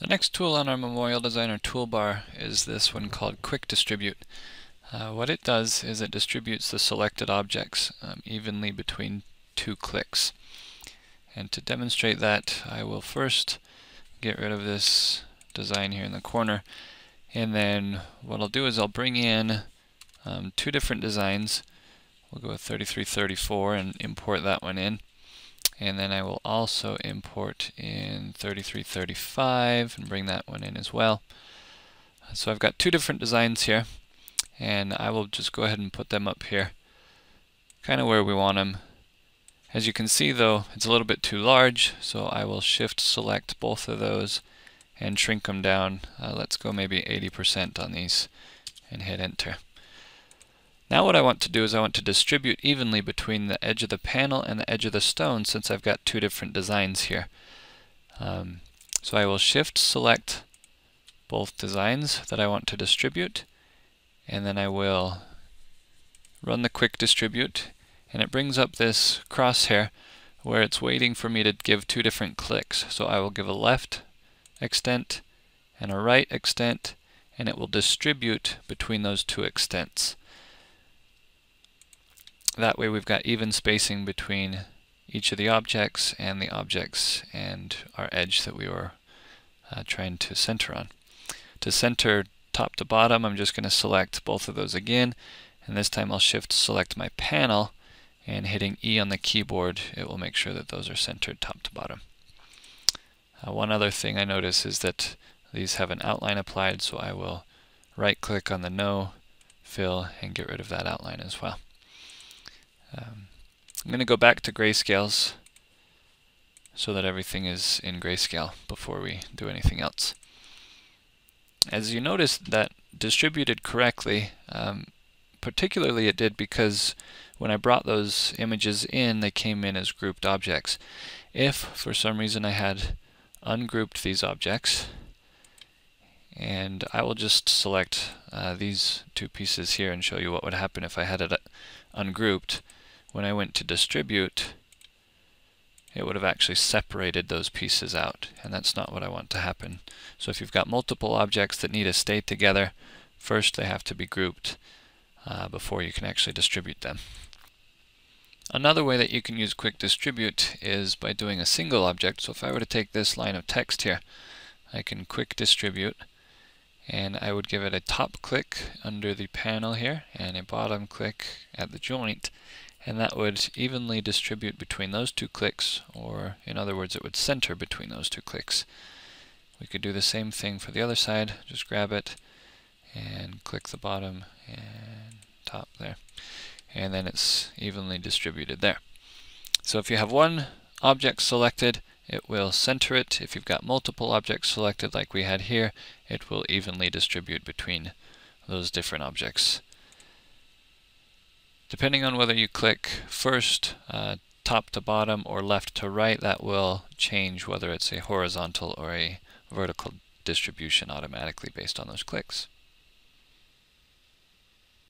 The next tool on our Memorial Designer toolbar is this one called Quick Distribute. Uh, what it does is it distributes the selected objects um, evenly between two clicks. And to demonstrate that, I will first get rid of this design here in the corner. And then what I'll do is I'll bring in um, two different designs. We'll go with 3334 and import that one in and then I will also import in 3335 and bring that one in as well. So I've got two different designs here and I will just go ahead and put them up here kind of where we want them. As you can see though it's a little bit too large so I will shift select both of those and shrink them down. Uh, let's go maybe 80% on these and hit enter. Now what I want to do is I want to distribute evenly between the edge of the panel and the edge of the stone since I've got two different designs here. Um, so I will shift select both designs that I want to distribute and then I will run the quick distribute and it brings up this crosshair where it's waiting for me to give two different clicks. So I will give a left extent and a right extent and it will distribute between those two extents. That way we've got even spacing between each of the objects and the objects and our edge that we were uh, trying to center on. To center top to bottom, I'm just going to select both of those again, and this time I'll shift select my panel, and hitting E on the keyboard, it will make sure that those are centered top to bottom. Uh, one other thing I notice is that these have an outline applied, so I will right click on the no, fill, and get rid of that outline as well. Um, I'm going to go back to grayscales so that everything is in grayscale before we do anything else. As you notice that distributed correctly, um, particularly it did because when I brought those images in, they came in as grouped objects. If for some reason I had ungrouped these objects, and I will just select uh, these two pieces here and show you what would happen if I had it ungrouped when I went to distribute, it would have actually separated those pieces out, and that's not what I want to happen. So if you've got multiple objects that need to stay together, first they have to be grouped uh, before you can actually distribute them. Another way that you can use quick distribute is by doing a single object. So if I were to take this line of text here, I can quick distribute and I would give it a top click under the panel here and a bottom click at the joint and that would evenly distribute between those two clicks, or in other words, it would center between those two clicks. We could do the same thing for the other side, just grab it and click the bottom and top there, and then it's evenly distributed there. So if you have one object selected, it will center it. If you've got multiple objects selected like we had here, it will evenly distribute between those different objects. Depending on whether you click first uh, top to bottom or left to right, that will change whether it's a horizontal or a vertical distribution automatically based on those clicks.